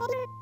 later.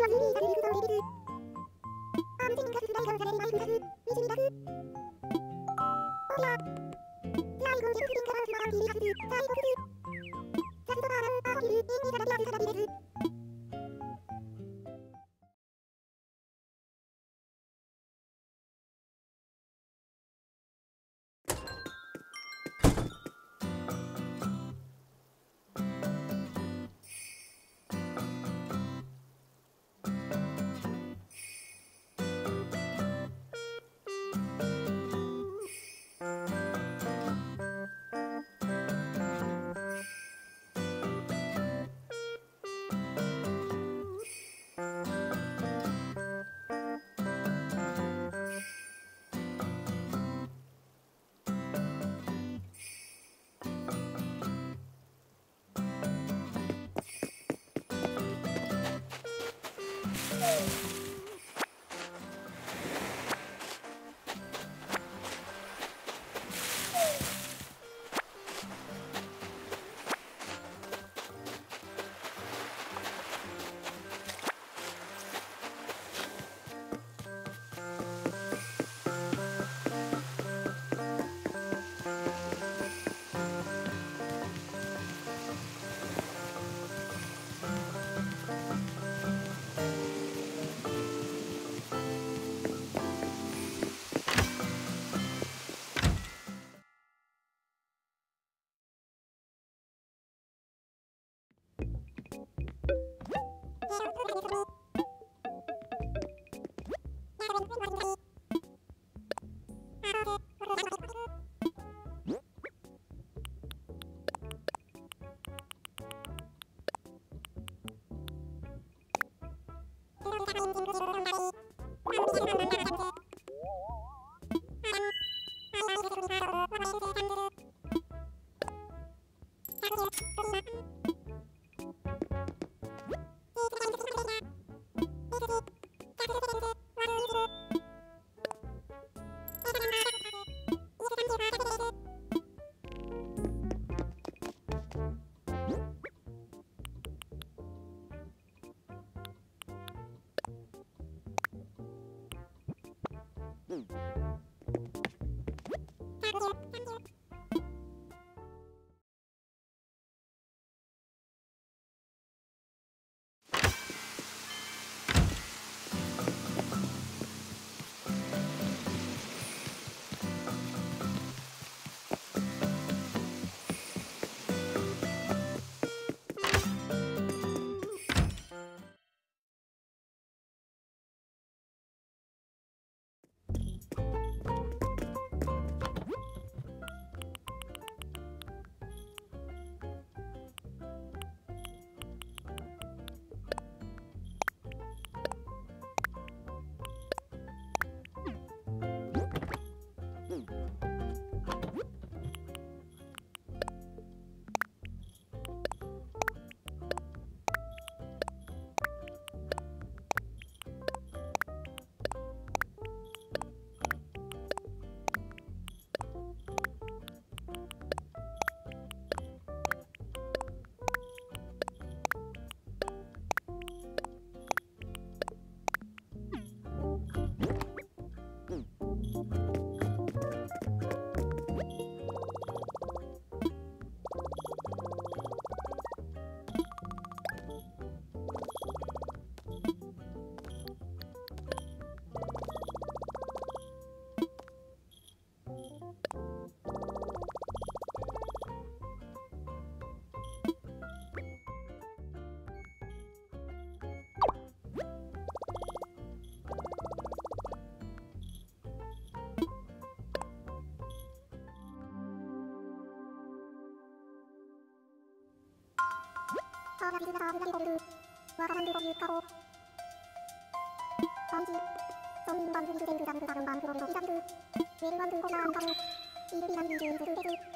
は無理に出すおりリーリハターラビズナターズナリボルルワカランドというカゴパンチソンミンバンズリズデングダンブダルンバンフロミドイダングウェルワンドゥコナーンカゴイルビランビジュンズルベズ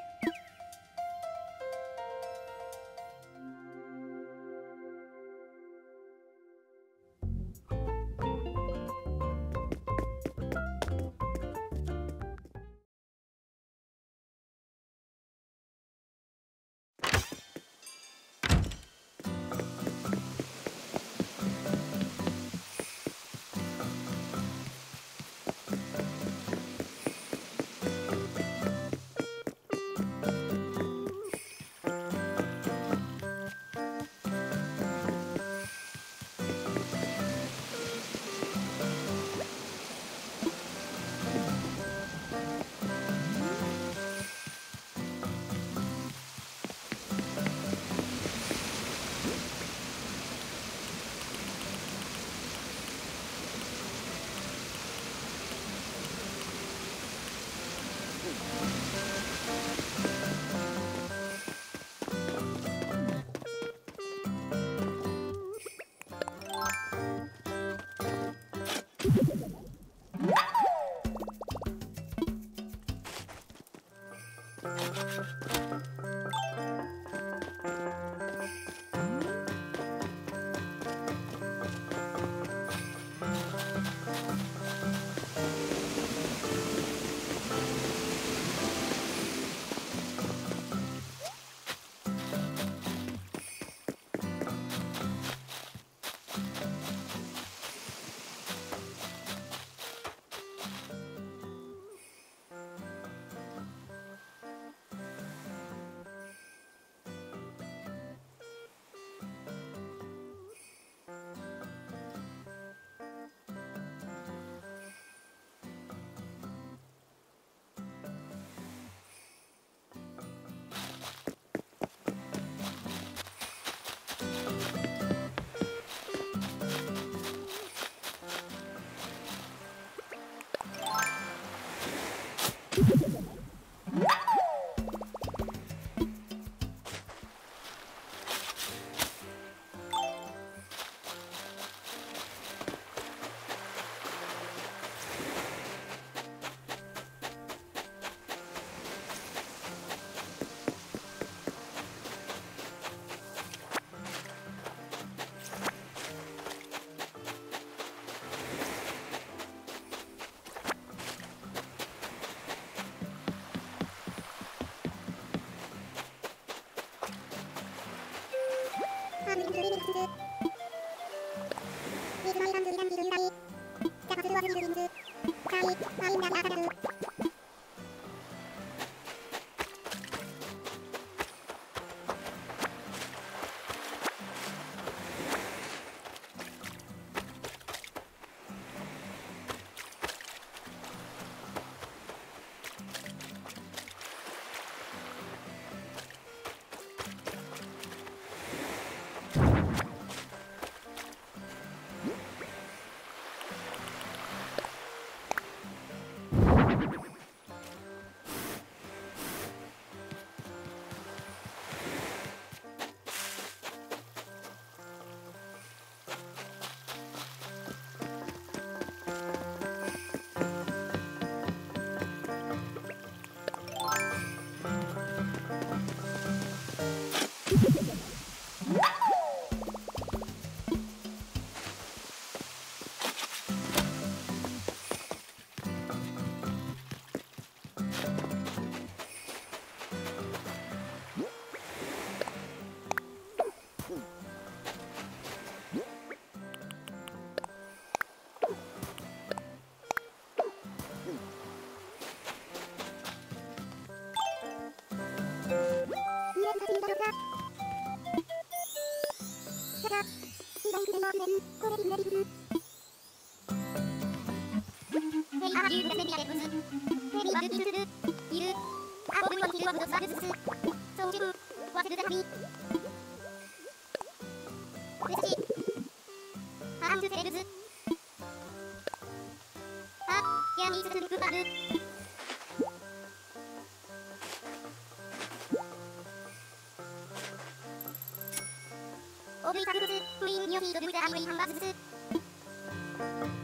ないくて。ューレ。レ。おびたくずワガンレイブザ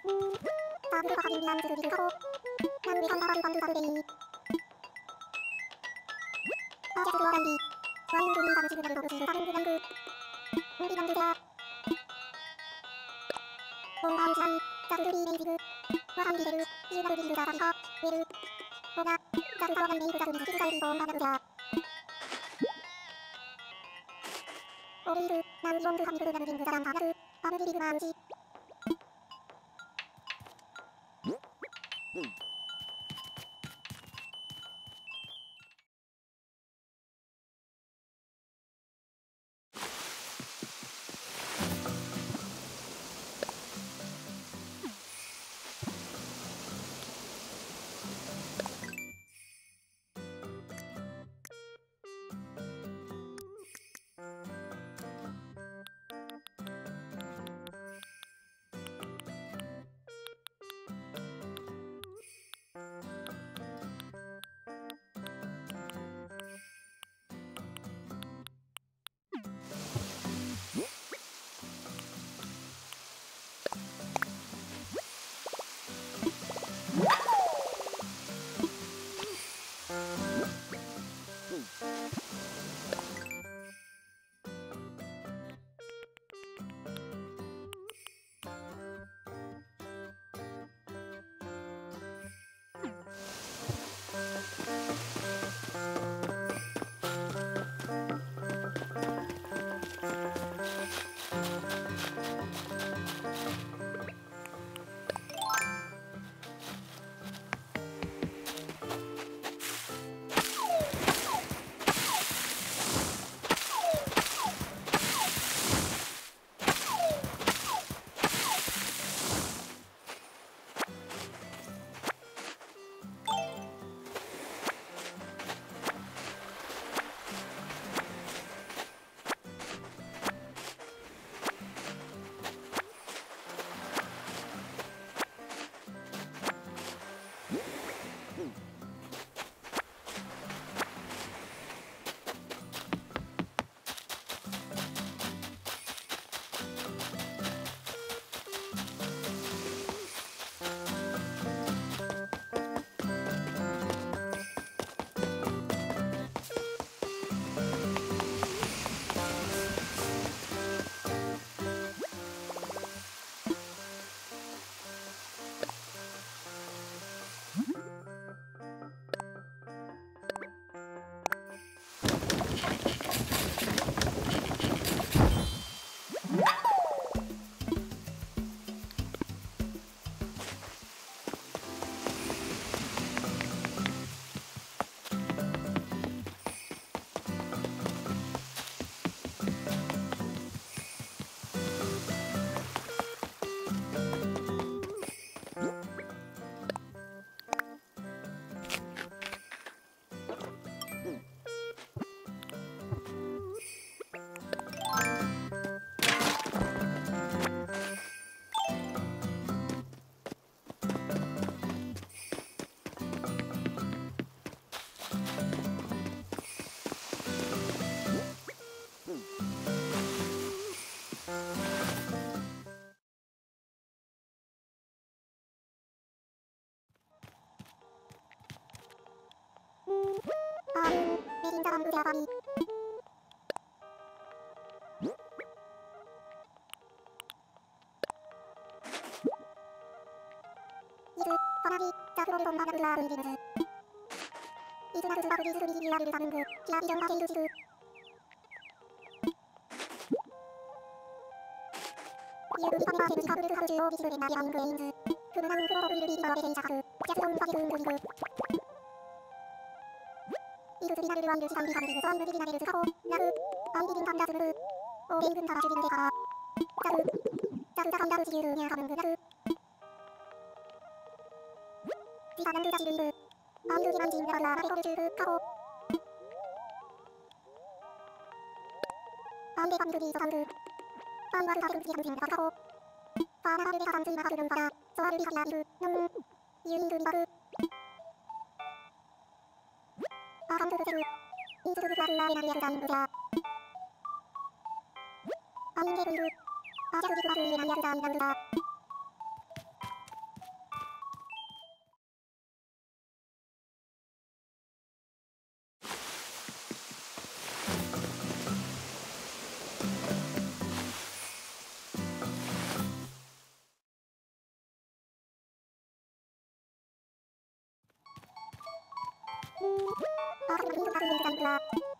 ルビズキズザルリーボンバーナブジャーオレイルナウジロングハミルルナムジングザランタヤルアムビリグマンジ「あーうんメリンダ・バンブ・ジャーバニーイズ、パナビ、ザフロンドンバナブラールンビムズ。イズナルズバフリズルビリビュアルルタムング、キラビジョンバケイルジル。イエブリカメマーセルジカブルルハルジュオービスルレンナビアイ。ル。スドンファゲルングリング。イルズビナルワンルシカンビカルゾアンブビナルズカホ。ラグ。アンビリンカンダズブルー。オーベイグンタバシュビルデカー。ザル。ザルザカンダルジユルニャカムングラル。ジカナンルダシルイル。アンルジマンジンラララベコルチュルカホ。アンデカンルビーソカンル。アンワルカルジアンジンラカホ。ファーナルデカカンツイマカルンファラ。ソアルビカリアイル。ノン。ユイングンバル。ア完全にかいくなって。